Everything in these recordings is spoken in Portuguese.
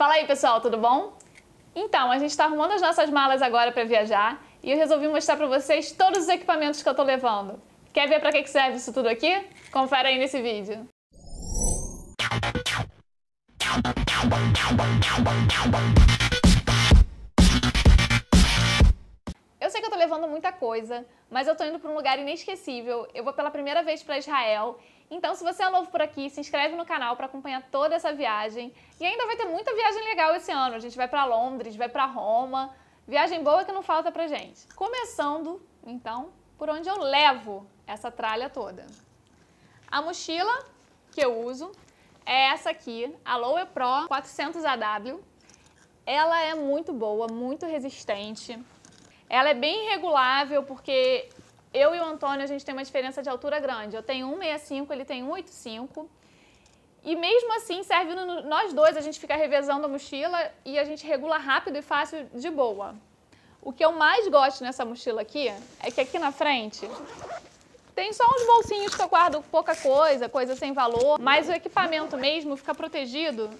Fala aí, pessoal, tudo bom? Então, a gente está arrumando as nossas malas agora para viajar e eu resolvi mostrar para vocês todos os equipamentos que eu tô levando. Quer ver para que serve isso tudo aqui? Confere aí nesse vídeo. Eu sei que eu tô levando muita coisa, mas eu tô indo para um lugar inesquecível. Eu vou pela primeira vez para Israel. Então, se você é novo por aqui, se inscreve no canal para acompanhar toda essa viagem. E ainda vai ter muita viagem legal esse ano. A gente vai para Londres, vai para Roma. Viagem boa que não falta pra gente. Começando, então, por onde eu levo essa tralha toda. A mochila que eu uso é essa aqui, a Lowe Pro 400AW. Ela é muito boa, muito resistente. Ela é bem regulável porque eu e o Antônio a gente tem uma diferença de altura grande. Eu tenho 1,65, ele tem 1,85. E mesmo assim, serve nós dois, a gente fica revezando a mochila e a gente regula rápido e fácil de boa. O que eu mais gosto nessa mochila aqui é que aqui na frente tem só uns bolsinhos que eu guardo pouca coisa, coisa sem valor, mas o equipamento mesmo fica protegido.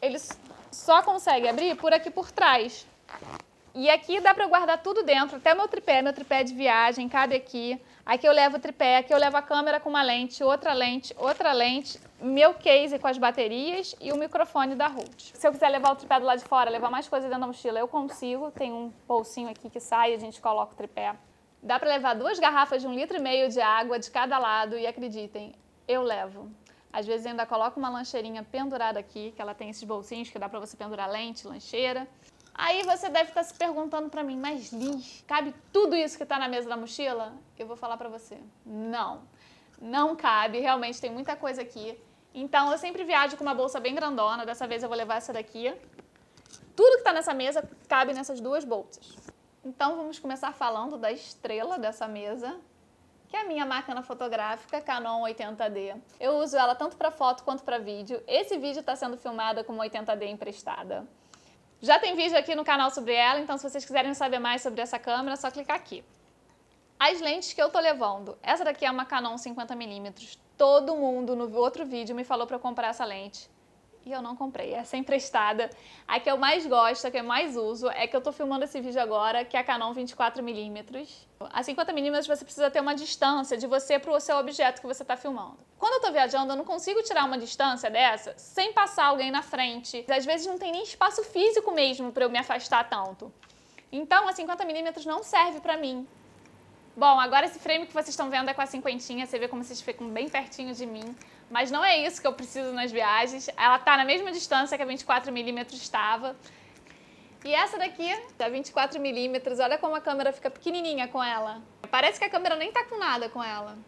Eles só consegue abrir por aqui por trás. E aqui dá para guardar tudo dentro, até meu tripé, meu tripé de viagem, cabe aqui. Aqui eu levo o tripé, aqui eu levo a câmera com uma lente, outra lente, outra lente, meu case com as baterias e o microfone da Rode. Se eu quiser levar o tripé do lado de fora, levar mais coisa dentro da mochila, eu consigo. Tem um bolsinho aqui que sai, a gente coloca o tripé. Dá para levar duas garrafas de um litro e meio de água de cada lado e acreditem, eu levo. Às vezes ainda coloco uma lancheirinha pendurada aqui, que ela tem esses bolsinhos que dá para você pendurar lente, lancheira. Aí você deve estar se perguntando para mim, mas Liz, cabe tudo isso que está na mesa da mochila? Eu vou falar para você, não, não cabe, realmente tem muita coisa aqui. Então eu sempre viajo com uma bolsa bem grandona, dessa vez eu vou levar essa daqui. Tudo que está nessa mesa cabe nessas duas bolsas. Então vamos começar falando da estrela dessa mesa, que é a minha máquina fotográfica Canon 80D. Eu uso ela tanto para foto quanto para vídeo. Esse vídeo está sendo filmado com 80D emprestada. Já tem vídeo aqui no canal sobre ela, então se vocês quiserem saber mais sobre essa câmera, é só clicar aqui. As lentes que eu tô levando. Essa daqui é uma Canon 50mm. Todo mundo no outro vídeo me falou para comprar essa lente. E eu não comprei, essa é emprestada. A que eu mais gosto, a que eu mais uso, é que eu tô filmando esse vídeo agora, que é a Canon 24mm. A 50mm você precisa ter uma distância de você pro seu objeto que você tá filmando. Quando eu tô viajando, eu não consigo tirar uma distância dessa sem passar alguém na frente. Às vezes não tem nem espaço físico mesmo para eu me afastar tanto. Então, a 50mm não serve para mim. Bom, agora esse frame que vocês estão vendo é com a cinquentinha, você vê como vocês ficam bem pertinho de mim. Mas não é isso que eu preciso nas viagens. Ela está na mesma distância que a 24mm estava. E essa daqui, da 24mm, olha como a câmera fica pequenininha com ela. Parece que a câmera nem tá com nada com ela.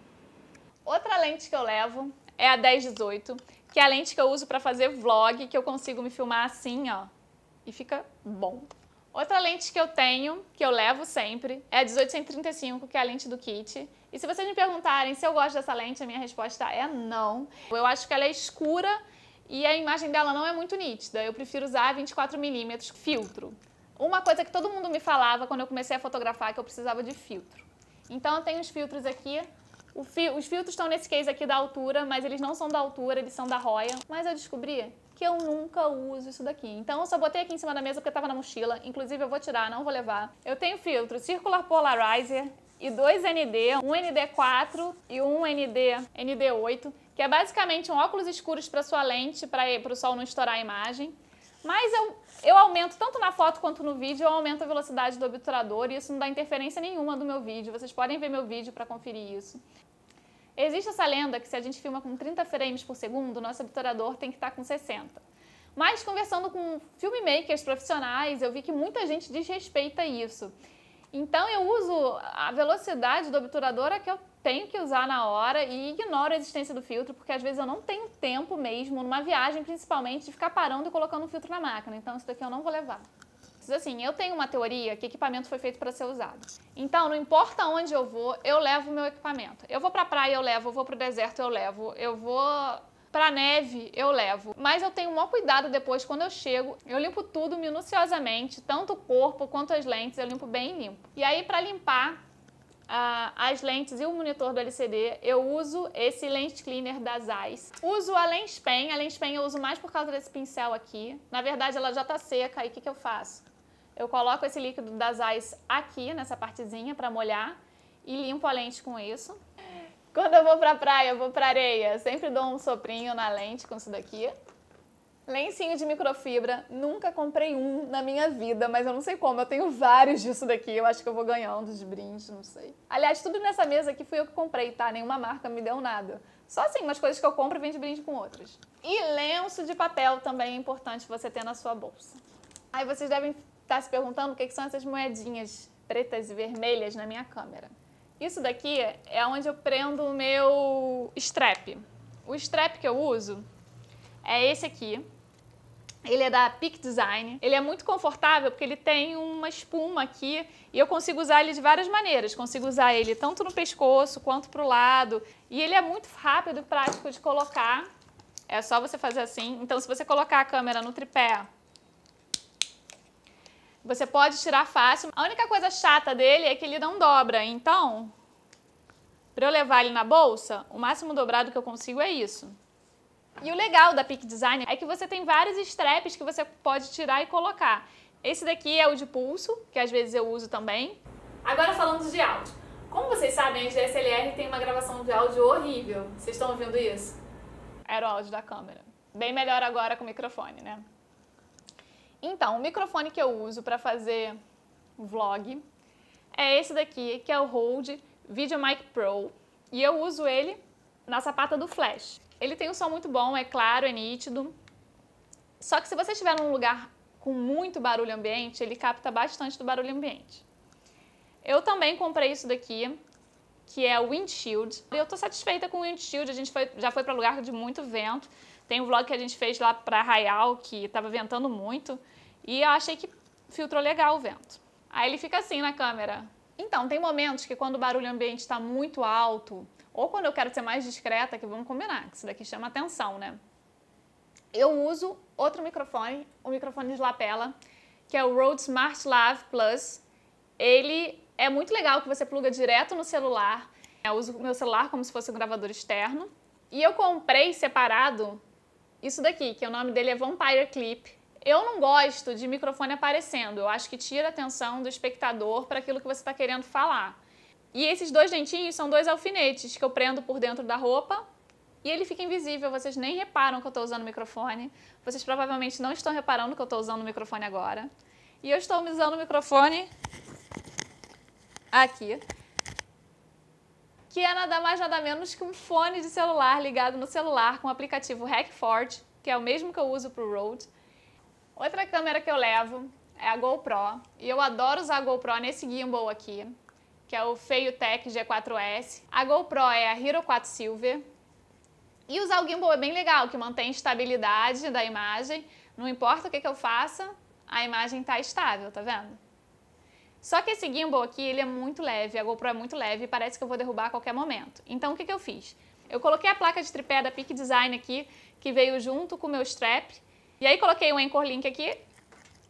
Outra lente que eu levo é a 1018, que é a lente que eu uso para fazer vlog, que eu consigo me filmar assim, ó. E fica bom. Outra lente que eu tenho, que eu levo sempre, é a 1835, que é a lente do kit. E se vocês me perguntarem se eu gosto dessa lente, a minha resposta é não. Eu acho que ela é escura e a imagem dela não é muito nítida. Eu prefiro usar 24mm filtro. Uma coisa que todo mundo me falava quando eu comecei a fotografar é que eu precisava de filtro. Então eu tenho os filtros aqui. Os filtros estão nesse case aqui da altura, mas eles não são da altura, eles são da Roya. Mas eu descobri que eu nunca uso isso daqui. Então eu só botei aqui em cima da mesa porque estava na mochila. Inclusive eu vou tirar, não vou levar. Eu tenho filtro Circular Polarizer e dois ND, um ND4 e um ND ND8, que é basicamente um óculos escuros para sua lente, para o sol não estourar a imagem. Mas eu, eu aumento tanto na foto quanto no vídeo, eu aumento a velocidade do obturador e isso não dá interferência nenhuma do meu vídeo. Vocês podem ver meu vídeo para conferir isso. Existe essa lenda que se a gente filma com 30 frames por segundo, nosso obturador tem que estar com 60. Mas conversando com filmmakers profissionais, eu vi que muita gente desrespeita isso. Então eu uso a velocidade do obturador é que eu tenho que usar na hora e ignoro a existência do filtro, porque às vezes eu não tenho tempo mesmo, numa viagem principalmente, de ficar parando e colocando um filtro na máquina. Então isso daqui eu não vou levar assim, eu tenho uma teoria que equipamento foi feito para ser usado. Então, não importa onde eu vou, eu levo o meu equipamento. Eu vou para a praia, eu levo, eu vou para o deserto, eu levo, eu vou para neve, eu levo. Mas eu tenho o maior cuidado depois quando eu chego, eu limpo tudo minuciosamente, tanto o corpo quanto as lentes, eu limpo bem limpo. E aí para limpar, as lentes e o monitor do LCD, eu uso esse lens cleaner da Zeiss. Uso a lens pen, a lens pen eu uso mais por causa desse pincel aqui. Na verdade, ela já tá seca, aí o que, que eu faço? Eu coloco esse líquido da Zeiss aqui, nessa partezinha, para molhar, e limpo a lente com isso. Quando eu vou pra praia, eu vou pra areia, sempre dou um soprinho na lente com isso daqui. Lencinho de microfibra, nunca comprei um na minha vida, mas eu não sei como, eu tenho vários disso daqui, eu acho que eu vou ganhando de brinde, não sei. Aliás, tudo nessa mesa aqui fui eu que comprei, tá? Nenhuma marca me deu nada. Só assim, umas coisas que eu compro e vem de brinde com outras. E lenço de papel também é importante você ter na sua bolsa. Aí vocês devem estar se perguntando o que são essas moedinhas pretas e vermelhas na minha câmera. Isso daqui é onde eu prendo o meu strap. O strap que eu uso é esse aqui, ele é da Peak Design. Ele é muito confortável porque ele tem uma espuma aqui e eu consigo usar ele de várias maneiras. Consigo usar ele tanto no pescoço quanto para o lado. E ele é muito rápido e prático de colocar. É só você fazer assim. Então, se você colocar a câmera no tripé, você pode tirar fácil. A única coisa chata dele é que ele não dobra. Então, para eu levar ele na bolsa, o máximo dobrado que eu consigo é isso. E o legal da Peak Design é que você tem vários straps que você pode tirar e colocar. Esse daqui é o de pulso, que às vezes eu uso também. Agora falando de áudio. Como vocês sabem, a DSLR tem uma gravação de áudio horrível. Vocês estão ouvindo isso? Era o áudio da câmera. Bem melhor agora com o microfone, né? Então, o microfone que eu uso para fazer vlog é esse daqui, que é o Rode VideoMic Pro. E eu uso ele na sapata do flash. Ele tem um som muito bom, é claro, é nítido. Só que se você estiver num lugar com muito barulho ambiente, ele capta bastante do barulho ambiente. Eu também comprei isso daqui, que é o Windshield. Eu estou satisfeita com o Windshield, a gente foi, já foi para lugar de muito vento. Tem um vlog que a gente fez lá para Arraial, que estava ventando muito, e eu achei que filtrou legal o vento. Aí ele fica assim na câmera. Então, tem momentos que quando o barulho ambiente está muito alto, ou quando eu quero ser mais discreta, que vamos combinar, que isso daqui chama atenção, né? Eu uso outro microfone, o microfone de lapela, que é o Rode Smart Lav Plus. Ele é muito legal que você pluga direto no celular. Eu uso o meu celular como se fosse um gravador externo. E eu comprei separado isso daqui, que o nome dele é Vampire Clip. Eu não gosto de microfone aparecendo, eu acho que tira a atenção do espectador para aquilo que você está querendo falar. E esses dois dentinhos são dois alfinetes que eu prendo por dentro da roupa e ele fica invisível, vocês nem reparam que eu estou usando o microfone. Vocês provavelmente não estão reparando que eu estou usando o microfone agora. E eu estou usando o microfone aqui, que é nada mais nada menos que um fone de celular ligado no celular com o aplicativo Hackford, que é o mesmo que eu uso para o Rode. Outra câmera que eu levo é a GoPro, e eu adoro usar a GoPro nesse gimbal aqui que é o Tech G4S. A GoPro é a Hero 4 Silver. E usar o gimbal é bem legal, que mantém estabilidade da imagem. Não importa o que, que eu faça, a imagem está estável, tá vendo? Só que esse gimbal aqui, ele é muito leve, a GoPro é muito leve e parece que eu vou derrubar a qualquer momento. Então, o que, que eu fiz? Eu coloquei a placa de tripé da Peak Design aqui, que veio junto com o meu strap. E aí coloquei um Anchor Link aqui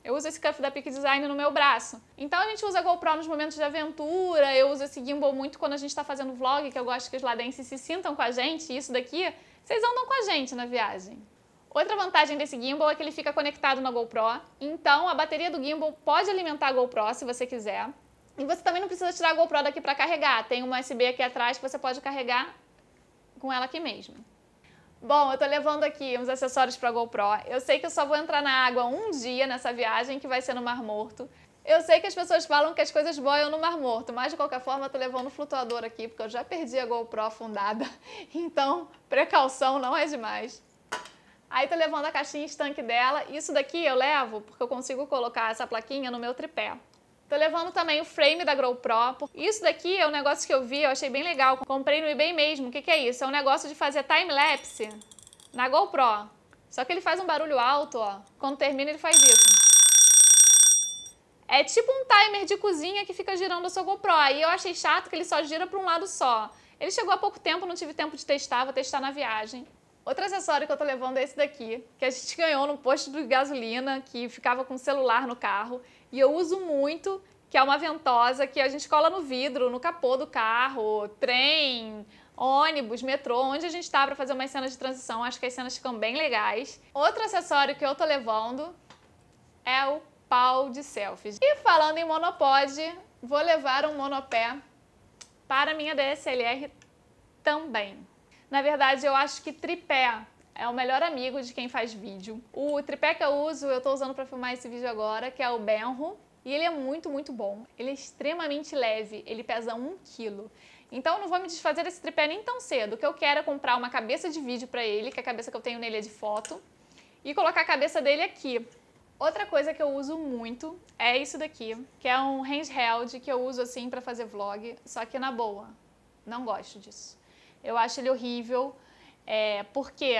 eu uso esse cuff da Peak Design no meu braço. Então a gente usa a GoPro nos momentos de aventura, eu uso esse gimbal muito quando a gente está fazendo vlog, que eu gosto que os ladenses se sintam com a gente, e isso daqui, vocês andam com a gente na viagem. Outra vantagem desse gimbal é que ele fica conectado na GoPro, então a bateria do gimbal pode alimentar a GoPro se você quiser. E você também não precisa tirar a GoPro daqui para carregar, tem um USB aqui atrás que você pode carregar com ela aqui mesmo. Bom, eu tô levando aqui uns acessórios para GoPro. Eu sei que eu só vou entrar na água um dia nessa viagem, que vai ser no Mar Morto. Eu sei que as pessoas falam que as coisas boiam no Mar Morto, mas de qualquer forma eu tô levando um flutuador aqui, porque eu já perdi a GoPro afundada. Então, precaução não é demais. Aí tô levando a caixinha estanque dela. Isso daqui eu levo porque eu consigo colocar essa plaquinha no meu tripé. Tô levando também o frame da GoPro. Isso daqui é um negócio que eu vi, eu achei bem legal. Comprei no eBay mesmo. O que, que é isso? É um negócio de fazer time-lapse na GoPro. Só que ele faz um barulho alto, ó. Quando termina, ele faz isso. É tipo um timer de cozinha que fica girando a sua GoPro. Aí eu achei chato que ele só gira para um lado só. Ele chegou há pouco tempo, não tive tempo de testar, vou testar na viagem. Outro acessório que eu tô levando é esse daqui, que a gente ganhou no posto de gasolina, que ficava com o celular no carro. E eu uso muito, que é uma ventosa que a gente cola no vidro, no capô do carro, trem, ônibus, metrô, onde a gente está para fazer umas cenas de transição. Acho que as cenas ficam bem legais. Outro acessório que eu tô levando é o pau de selfies. E falando em monopod, vou levar um monopé para minha DSLR também. Na verdade, eu acho que tripé é o melhor amigo de quem faz vídeo. O tripé que eu uso, eu estou usando para filmar esse vídeo agora, que é o Benro. E ele é muito, muito bom. Ele é extremamente leve, ele pesa 1 kg. Então eu não vou me desfazer desse tripé nem tão cedo. O que eu quero é comprar uma cabeça de vídeo para ele, que a cabeça que eu tenho nele é de foto, e colocar a cabeça dele aqui. Outra coisa que eu uso muito é isso daqui, que é um handheld que eu uso assim para fazer vlog, só que na boa, não gosto disso. Eu acho ele horrível, é, porque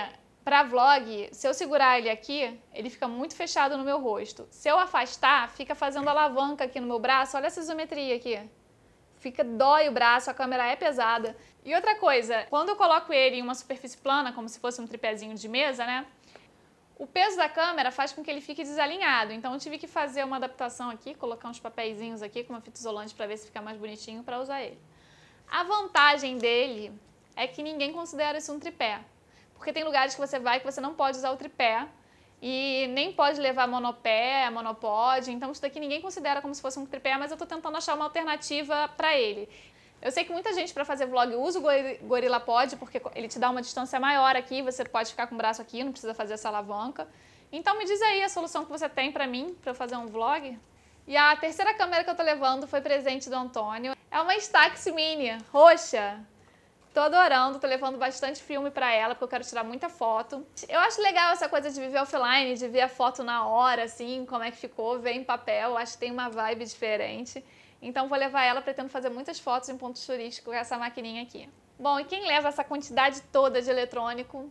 para vlog, se eu segurar ele aqui, ele fica muito fechado no meu rosto. Se eu afastar, fica fazendo alavanca aqui no meu braço. Olha essa isometria aqui. Fica, dói o braço, a câmera é pesada. E outra coisa, quando eu coloco ele em uma superfície plana, como se fosse um tripézinho de mesa, né? O peso da câmera faz com que ele fique desalinhado. Então eu tive que fazer uma adaptação aqui, colocar uns papeizinhos aqui com uma fita isolante para ver se fica mais bonitinho para usar ele. A vantagem dele é que ninguém considera isso um tripé. Porque tem lugares que você vai que você não pode usar o tripé e nem pode levar monopé, monopode. Então isso daqui ninguém considera como se fosse um tripé, mas eu estou tentando achar uma alternativa para ele. Eu sei que muita gente para fazer vlog usa o Gorilla Pod porque ele te dá uma distância maior aqui, você pode ficar com o braço aqui, não precisa fazer essa alavanca. Então me diz aí a solução que você tem para mim, para fazer um vlog. E a terceira câmera que eu tô levando foi presente do Antônio. É uma Stax Mini, roxa. Tô adorando, tô levando bastante filme para ela, porque eu quero tirar muita foto. Eu acho legal essa coisa de viver offline, de ver a foto na hora, assim, como é que ficou, ver em papel. Acho que tem uma vibe diferente. Então vou levar ela, pretendo fazer muitas fotos em pontos turísticos com essa maquininha aqui. Bom, e quem leva essa quantidade toda de eletrônico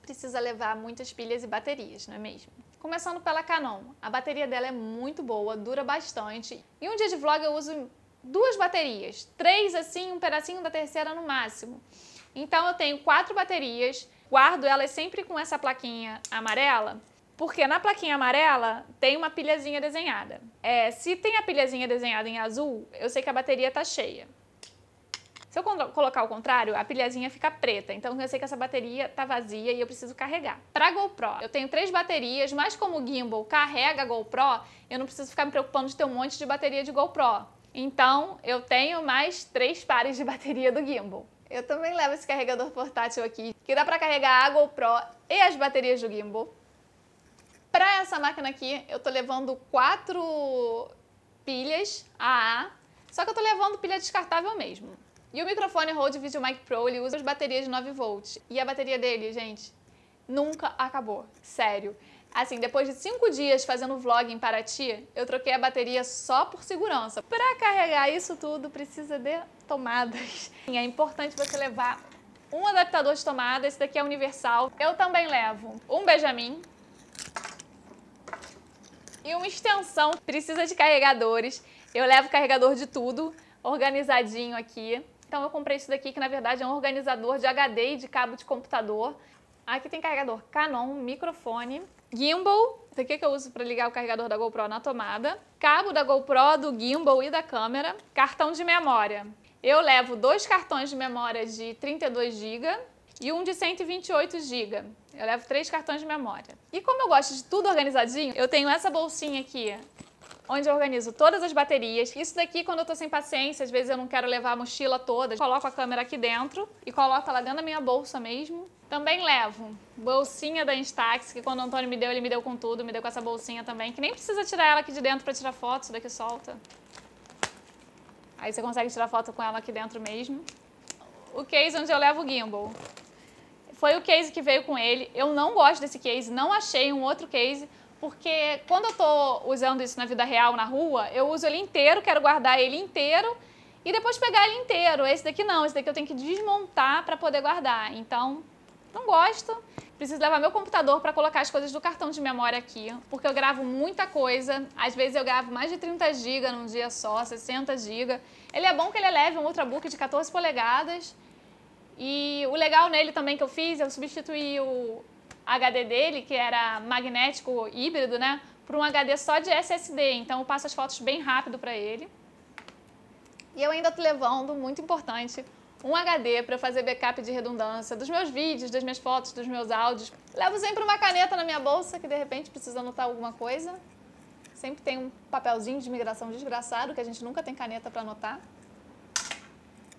precisa levar muitas pilhas e baterias, não é mesmo? Começando pela Canon. A bateria dela é muito boa, dura bastante. E um dia de vlog eu uso duas baterias, três assim, um pedacinho da terceira no máximo. Então eu tenho quatro baterias, guardo elas sempre com essa plaquinha amarela, porque na plaquinha amarela tem uma pilhazinha desenhada. É, se tem a pilhazinha desenhada em azul, eu sei que a bateria está cheia. Se eu colocar o contrário, a pilhazinha fica preta. Então eu sei que essa bateria está vazia e eu preciso carregar. Para GoPro, eu tenho três baterias, mas como o gimbal carrega a GoPro, eu não preciso ficar me preocupando de ter um monte de bateria de GoPro. Então, eu tenho mais três pares de bateria do gimbal. Eu também levo esse carregador portátil aqui, que dá para carregar a GoPro e as baterias do gimbal. Para essa máquina aqui, eu tô levando quatro pilhas AA, só que eu tô levando pilha descartável mesmo. E o microfone Rode VideoMic Pro, ele usa as baterias de 9 volts. E a bateria dele, gente, nunca acabou. Sério. Assim, depois de cinco dias fazendo vlog em Paraty, eu troquei a bateria só por segurança. Para carregar isso tudo, precisa de tomadas. É importante você levar um adaptador de tomada, esse daqui é universal. Eu também levo um Benjamin e uma extensão. Precisa de carregadores. Eu levo carregador de tudo, organizadinho aqui. Então eu comprei isso daqui, que na verdade é um organizador de HD e de cabo de computador. Aqui tem carregador Canon, microfone, gimbal, esse aqui que eu uso para ligar o carregador da GoPro na tomada, cabo da GoPro, do gimbal e da câmera, cartão de memória. Eu levo dois cartões de memória de 32 GB e um de 128 GB. Eu levo três cartões de memória. E como eu gosto de tudo organizadinho, eu tenho essa bolsinha aqui onde eu organizo todas as baterias. Isso daqui, quando eu tô sem paciência, às vezes eu não quero levar a mochila toda, coloco a câmera aqui dentro e coloco ela dentro da minha bolsa mesmo. Também levo bolsinha da Instax, que quando o Antônio me deu, ele me deu com tudo, me deu com essa bolsinha também, que nem precisa tirar ela aqui de dentro para tirar foto, isso daqui solta. Aí você consegue tirar foto com ela aqui dentro mesmo. O case onde eu levo o gimbal. Foi o case que veio com ele. Eu não gosto desse case, não achei um outro case porque quando eu estou usando isso na vida real, na rua, eu uso ele inteiro, quero guardar ele inteiro e depois pegar ele inteiro. Esse daqui não, esse daqui eu tenho que desmontar para poder guardar. Então, não gosto. Preciso levar meu computador para colocar as coisas do cartão de memória aqui, porque eu gravo muita coisa. Às vezes eu gravo mais de 30 GB num dia só, 60 GB. Ele é bom que ele é leve, um Ultrabook de 14 polegadas. E o legal nele também que eu fiz, eu substituí o, HD dele, que era magnético híbrido, né, para um HD só de SSD. Então eu passo as fotos bem rápido para ele. E eu ainda estou levando, muito importante, um HD para fazer backup de redundância dos meus vídeos, das minhas fotos, dos meus áudios. Levo sempre uma caneta na minha bolsa, que de repente precisa anotar alguma coisa. Sempre tem um papelzinho de migração desgraçado, que a gente nunca tem caneta para anotar.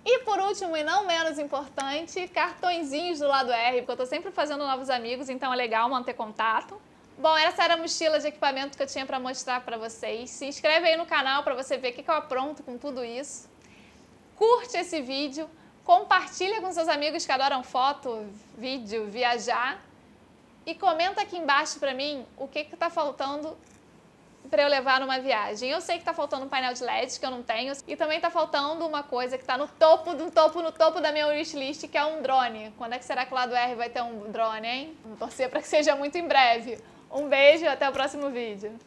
E por último, e não menos importante, cartõezinhos do lado R, porque eu estou sempre fazendo novos amigos, então é legal manter contato. Bom, essa era a mochila de equipamento que eu tinha para mostrar para vocês. Se inscreve aí no canal para você ver o que, eu apronto com tudo isso. Curte esse vídeo, compartilha com seus amigos que adoram foto, vídeo, viajar. E comenta aqui embaixo para mim o que está faltando para eu levar numa viagem. Eu sei que está faltando um painel de LED, que eu não tenho, e também está faltando uma coisa que está no topo, do topo, no topo da minha wishlist, que é um drone. Quando é que será que o lado R vai ter um drone, hein? Vamos torcer para que seja muito em breve. Um beijo e até o próximo vídeo.